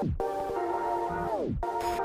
Oh!